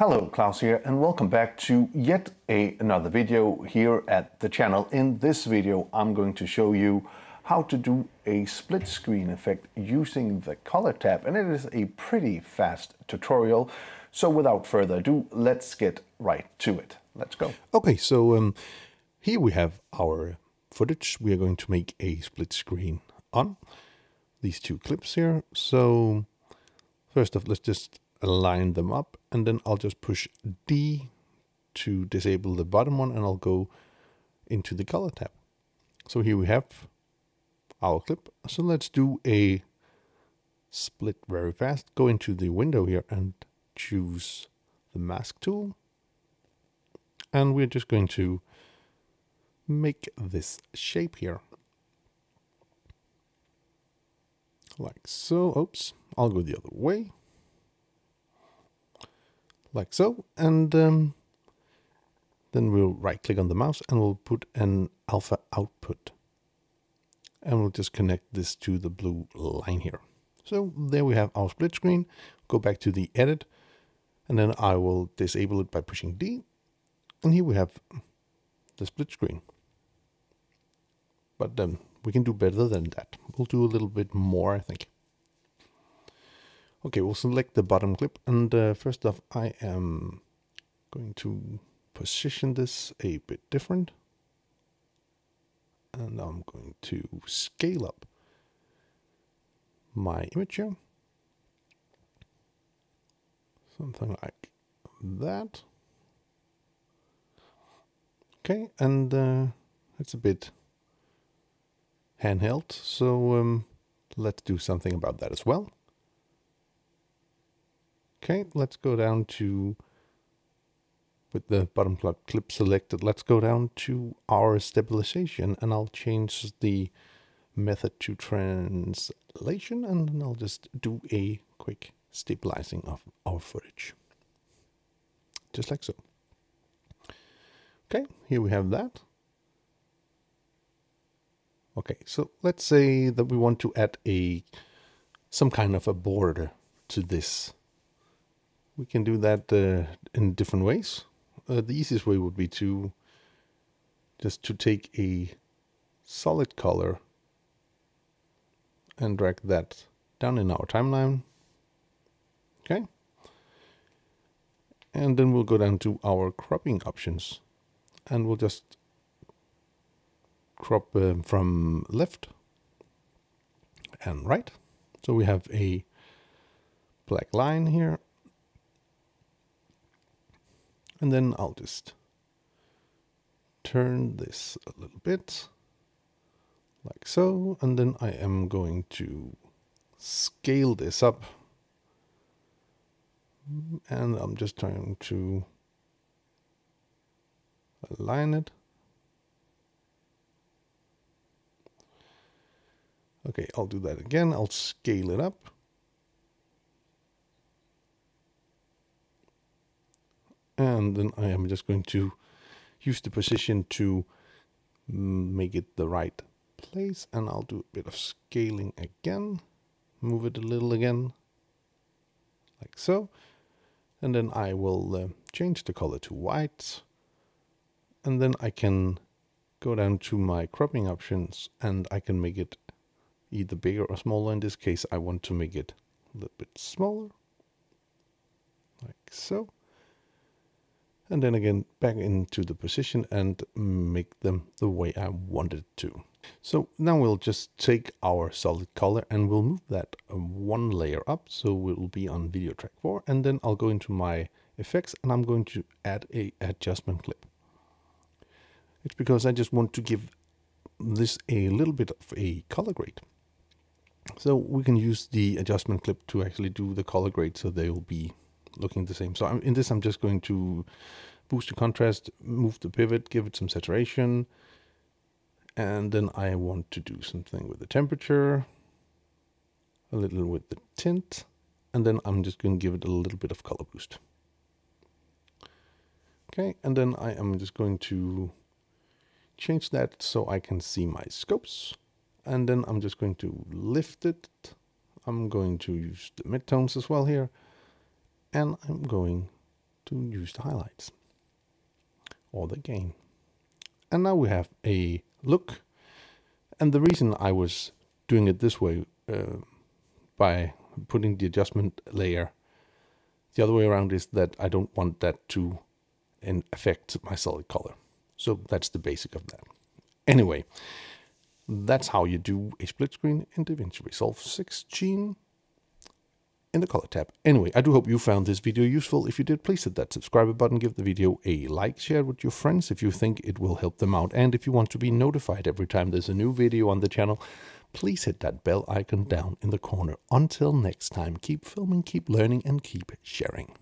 Hello, Klaus here, and welcome back to yet a, another video here at the channel. In this video, I'm going to show you how to do a split screen effect using the color tab, and it is a pretty fast tutorial. So without further ado, let's get right to it. Let's go. Okay, so um, here we have our footage. We are going to make a split screen on these two clips here. So first off, let's just align them up and then I'll just push D to disable the bottom one and I'll go into the color tab. So here we have our clip. So let's do a split very fast. Go into the window here and choose the mask tool. And we're just going to make this shape here. Like so. Oops, I'll go the other way like so. And um, then we'll right click on the mouse and we'll put an alpha output. And we'll just connect this to the blue line here. So there we have our split screen. Go back to the edit and then I will disable it by pushing D. And here we have the split screen. But um, we can do better than that. We'll do a little bit more, I think. Okay, we'll select the bottom clip and uh, first off I am going to position this a bit different. And I'm going to scale up my image here. Something like that. Okay and uh, it's a bit handheld so um, let's do something about that as well Okay, let's go down to, with the bottom clip selected, let's go down to our stabilization and I'll change the method to translation and then I'll just do a quick stabilizing of our footage. Just like so. Okay, here we have that. Okay, so let's say that we want to add a some kind of a border to this we can do that uh, in different ways. Uh, the easiest way would be to just to take a solid color and drag that down in our timeline. Okay. And then we'll go down to our cropping options and we'll just crop uh, from left and right. So we have a black line here and then I'll just turn this a little bit like so. And then I am going to scale this up. And I'm just trying to align it. Okay, I'll do that again. I'll scale it up. And then I am just going to use the position to make it the right place and I'll do a bit of scaling again. Move it a little again like so. And then I will uh, change the color to white. And then I can go down to my cropping options and I can make it either bigger or smaller. In this case I want to make it a little bit smaller like so and then again back into the position and make them the way I wanted to. So now we'll just take our solid color and we'll move that one layer up so we'll be on video track 4 and then I'll go into my effects and I'm going to add a adjustment clip. It's because I just want to give this a little bit of a color grade. So we can use the adjustment clip to actually do the color grade so they will be looking the same. So I'm, in this, I'm just going to boost the contrast, move the pivot, give it some saturation. And then I want to do something with the temperature, a little with the tint, and then I'm just going to give it a little bit of color boost. Okay, and then I am just going to change that so I can see my scopes. And then I'm just going to lift it. I'm going to use the midtones as well here and I'm going to use the highlights or the gain. And now we have a look. And the reason I was doing it this way uh, by putting the adjustment layer the other way around is that I don't want that to affect my solid color. So that's the basic of that. Anyway, that's how you do a split screen in DaVinci Resolve 16 in the color tab. Anyway, I do hope you found this video useful. If you did, please hit that subscribe button, give the video a like, share with your friends if you think it will help them out. And if you want to be notified every time there's a new video on the channel, please hit that bell icon down in the corner. Until next time, keep filming, keep learning, and keep sharing.